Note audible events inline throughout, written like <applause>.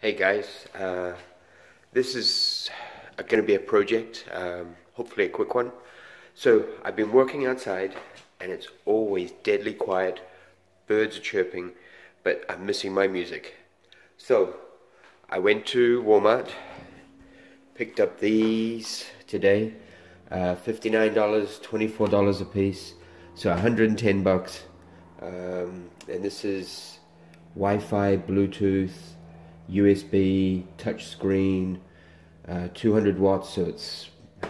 Hey guys, uh, this is going to be a project, um, hopefully a quick one. So I've been working outside and it's always deadly quiet, birds are chirping, but I'm missing my music. So I went to Walmart, picked up these today, uh, $59, $24 a piece, so 110 bucks. Um, and this is Wi-Fi, Bluetooth, USB, touchscreen, uh, 200 watts, so it's uh,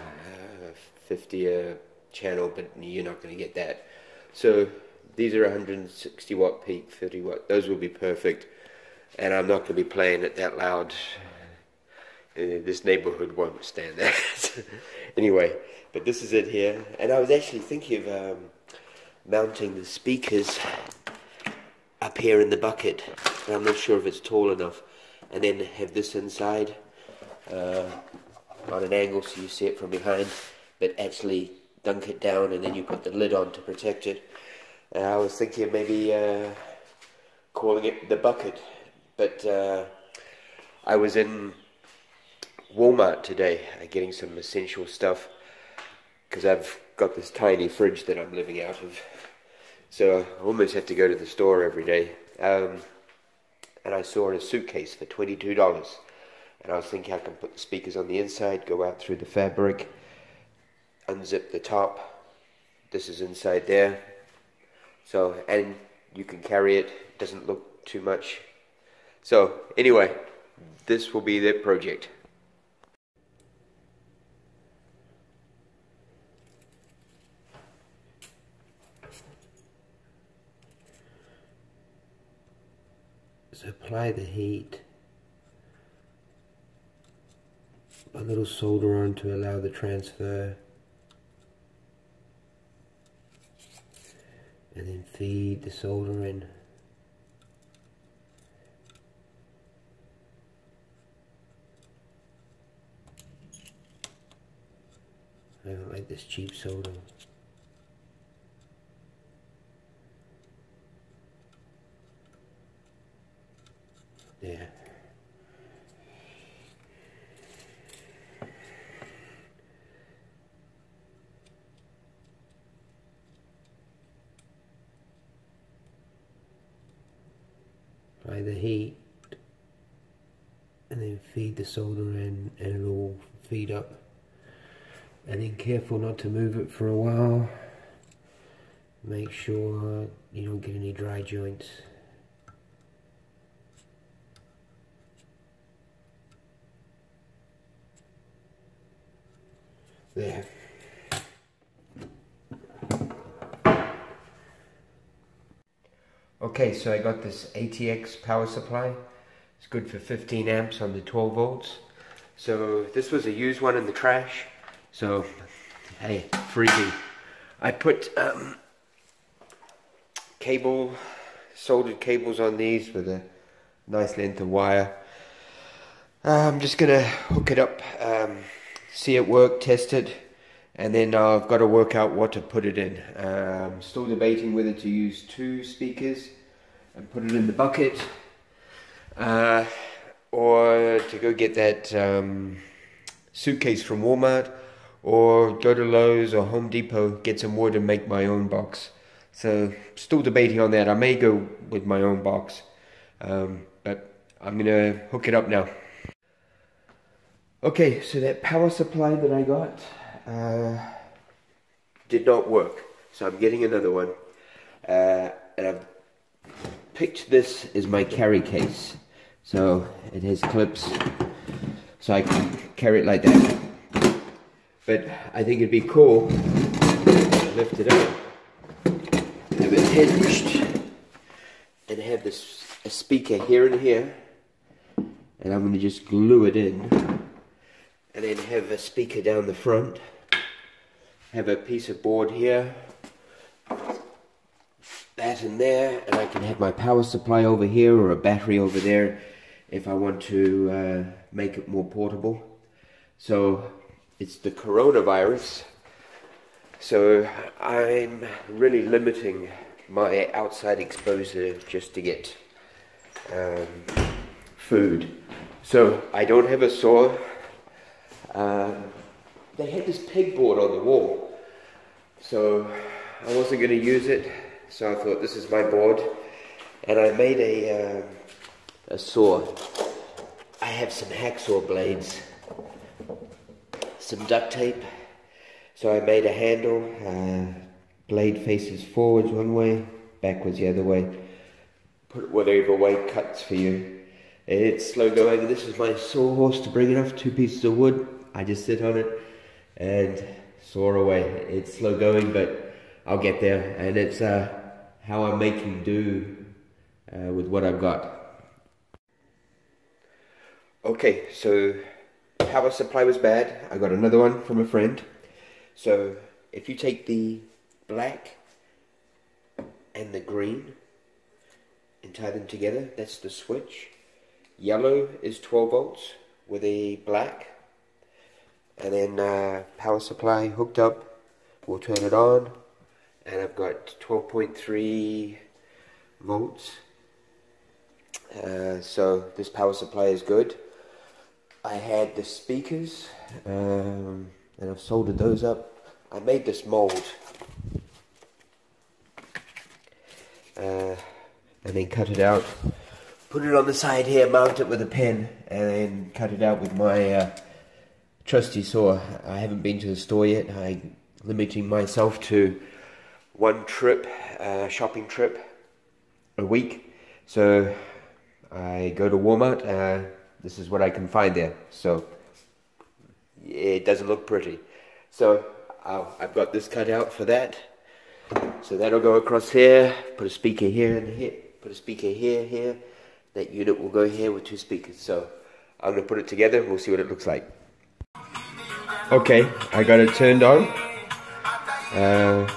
50 a channel, but you're not going to get that. So these are 160 watt peak, 30 watt. Those will be perfect, and I'm not going to be playing it that loud. Uh, this neighborhood won't stand that. <laughs> anyway, but this is it here, and I was actually thinking of um, mounting the speakers up here in the bucket, but I'm not sure if it's tall enough and then have this inside uh, on an angle so you see it from behind, but actually dunk it down and then you put the lid on to protect it. And I was thinking maybe uh, calling it the bucket, but uh, I was in Walmart today uh, getting some essential stuff because I've got this tiny fridge that I'm living out of. So I almost have to go to the store every day. Um, and I saw in a suitcase for $22. And I was thinking I can put the speakers on the inside, go out through the fabric, unzip the top. This is inside there. So, and you can carry it, doesn't look too much. So, anyway, this will be the project. Apply the heat. A little solder on to allow the transfer. And then feed the solder in. I don't like this cheap solder. Yeah. Apply the heat and then feed the solder in and it'll feed up. And then careful not to move it for a while. Make sure you don't get any dry joints there. Okay, so I got this ATX power supply. It's good for 15 amps on the 12 volts. So this was a used one in the trash. So, hey, freebie. I put um, cable, soldered cables on these with a nice length of wire. Uh, I'm just gonna hook it up um, see it work, test it, and then I've got to work out what to put it in. Um, still debating whether to use two speakers and put it in the bucket, uh, or to go get that um, suitcase from Walmart, or go to Lowe's or Home Depot, get some wood and make my own box. So still debating on that. I may go with my own box, um, but I'm gonna hook it up now. Okay, so that power supply that I got uh, did not work. So I'm getting another one. Uh, and I've picked this as my carry case. So it has clips so I can carry it like that. But I think it'd be cool to lift it up, have it hinged, and have this a speaker here and here. And I'm going to just glue it in and then have a speaker down the front. Have a piece of board here. That in there. And I can have my power supply over here or a battery over there if I want to uh, make it more portable. So it's the coronavirus. So I'm really limiting my outside exposure just to get um, food. So I don't have a saw. Um, they had this pegboard on the wall. So I wasn't going to use it. So I thought this is my board. And I made a, uh, a saw. I have some hacksaw blades. Some duct tape. So I made a handle. Uh, blade faces forwards one way, backwards the other way. Put it whatever way cuts for you. It's slow going. This is my sawhorse to bring it off. Two pieces of wood. I just sit on it and saw away. It's slow going, but I'll get there. And it's uh, how I'm making do uh, with what I've got. Okay, so power supply was bad. I got another one from a friend. So if you take the black and the green and tie them together, that's the switch. Yellow is 12 volts with a black and then uh, power supply hooked up. We'll turn it on and I've got 12.3 volts. Uh, so this power supply is good. I had the speakers um, and I've soldered those up. I made this mold uh, and then cut it out put it on the side here, mount it with a pin, and then cut it out with my uh, trusty saw. I haven't been to the store yet. I'm limiting myself to one trip, uh, shopping trip a week. So I go to Walmart. Uh, this is what I can find there. So it doesn't look pretty. So I've got this cut out for that. So that'll go across here. Put a speaker here and here. Put a speaker here, here that unit will go here with two speakers. So I'm going to put it together and we'll see what it looks like. Okay, I got it turned on. Uh,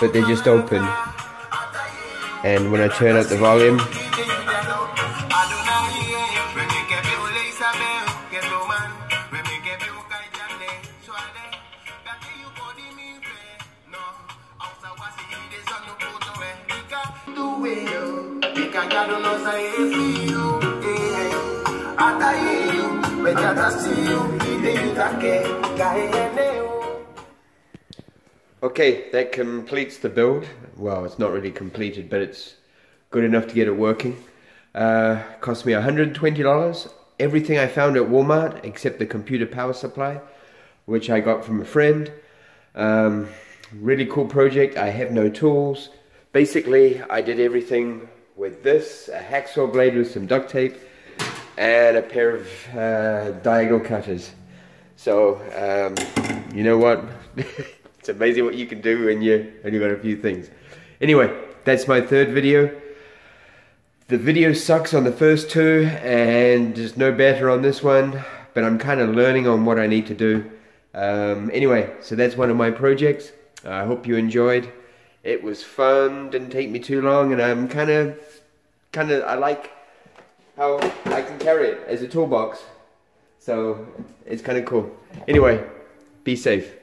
but they just open. And when I turn up the volume, Okay, that completes the build. Well, it's not really completed, but it's good enough to get it working. Uh, cost me $120. Everything I found at Walmart except the computer power supply, which I got from a friend. Um, really cool project. I have no tools. Basically, I did everything with this, a hacksaw blade with some duct tape, and a pair of uh, diagonal cutters. So, um, you know what? <laughs> it's amazing what you can do when you only got a few things. Anyway, that's my third video. The video sucks on the first two, and there's no better on this one, but I'm kind of learning on what I need to do. Um, anyway, so that's one of my projects. I hope you enjoyed. It was fun, didn't take me too long, and I'm kind of, kind of, I like how I can carry it as a toolbox. So it's kind of cool. Anyway, be safe.